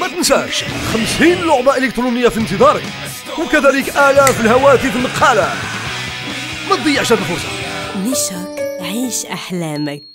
ما تنساش 50 لعبة إلكترونية في انتظارك وكذلك آلاف الهواتف النقالة ما تضيعش هذه الفرصة. نشاك عيش أحلامك.